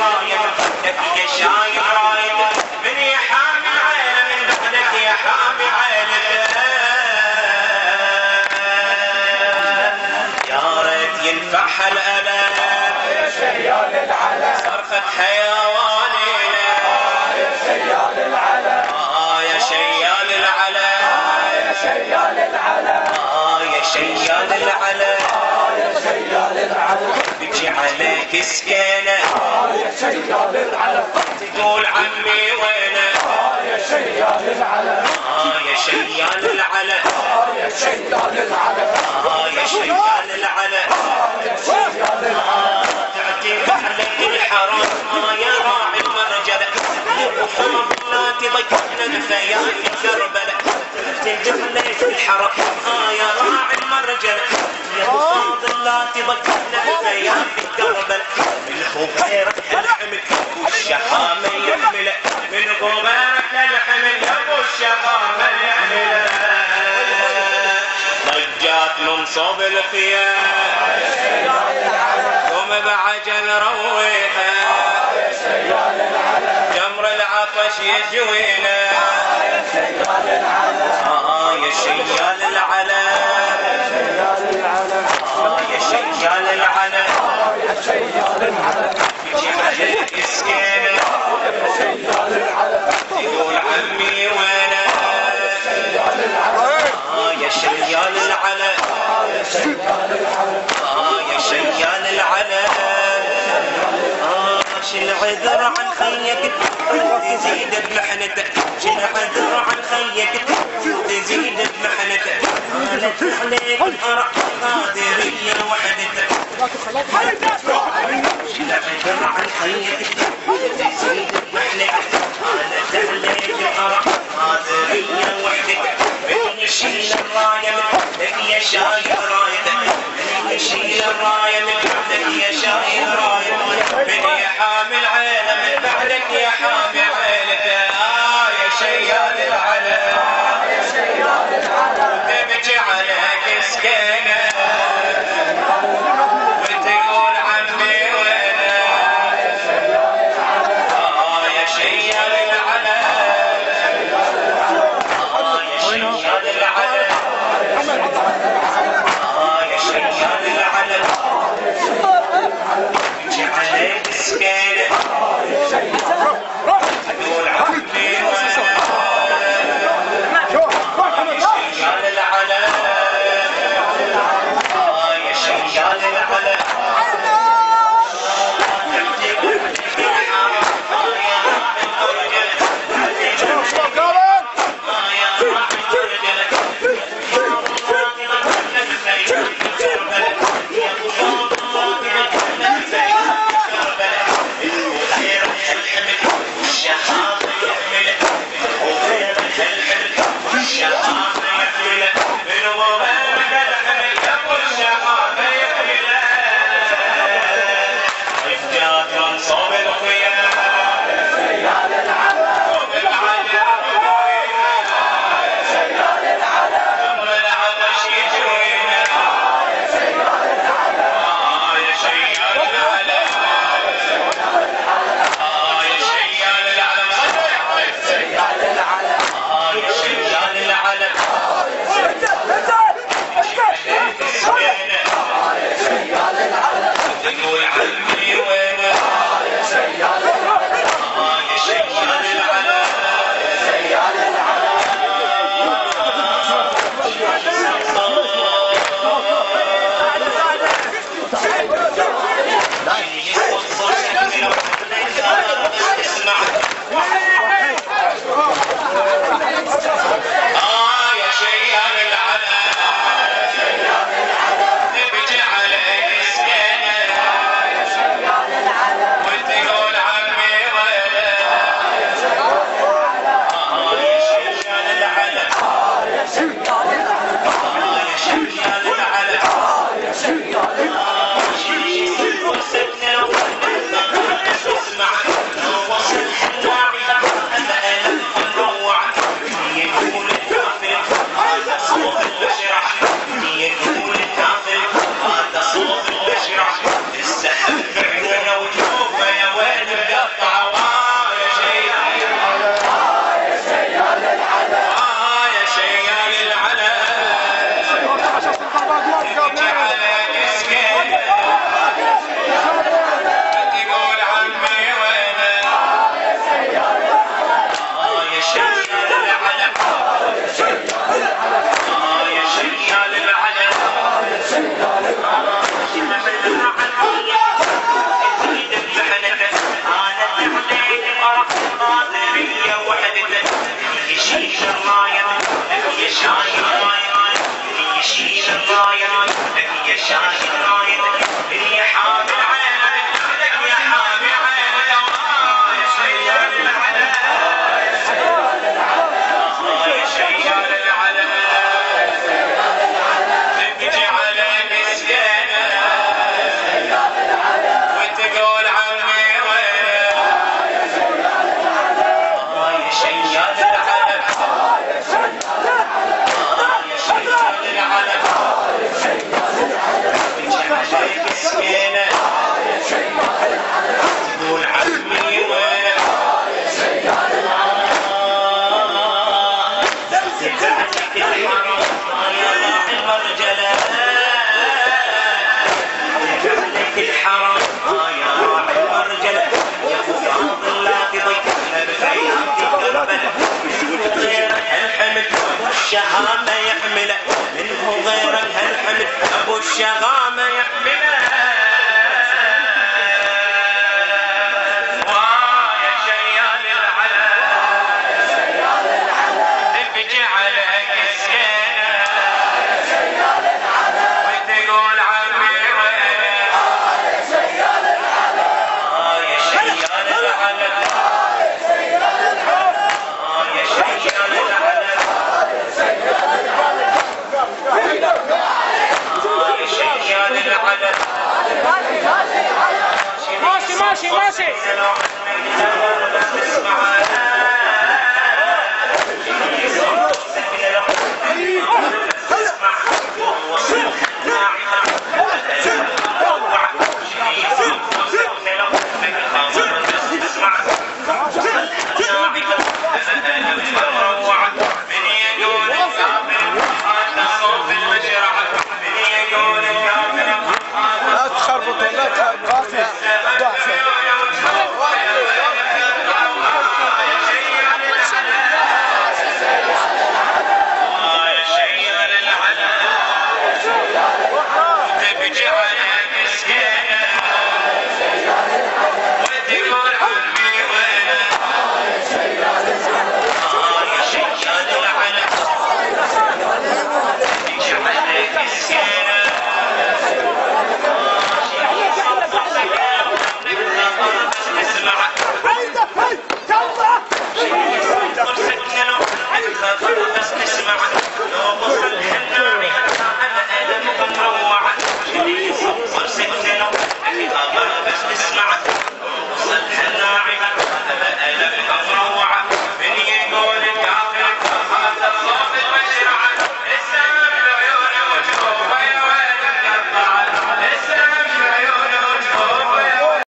يا شايل راية من من يا حامي يا ريت يا شيال العلا صرخة حيوانينا يا شيال آه يا شيال العلا يا شيال آه يا شيال شيال العلا بجي عليك سكينة يا شيال العلا تقول عمي وينه يا شيال العلا آه يا شيال العلا يا شيال العلا آه يا شيال العلا يا شيال العلا تعتب عليك الحرام آه يا راعي المرجلة حرم لا تضيعنا الخيال عليك الحرام آه يا راعي المرجلة يا فاضل لا في كربلاء من غيرك الحمل والشهامة يحمله من غيرك الحمل يا ابو الشهامة يحمله ضجات من صوب الخيام قوم بعجل رويها يا شيال العلا جمر العطش يجوينا. آه يا شيال العلا. آه يا شيال العلا. يجي عليك سكينة يقول عمي العلا آه يا شيال العلا. آه يا شيال العلا. آه عذر عن خيك تزيد بمحنته شل عذر عن خيك تزيد بمحنته قالت عليك الأرع قادرية وحدته شل عذر عن خيك تزيد بمحنته قالت عليك الأرع قادرية وحدته من يشيل الراية من يا شايل رايته من يشيل الراية من بعدك يا شايل رايته من يا عليك سكينة شاهد رايك يا حامل من غيرك هالحمد ابو الشهامة يحمله منه غيرك هالحمد أبو الشهامة يحمله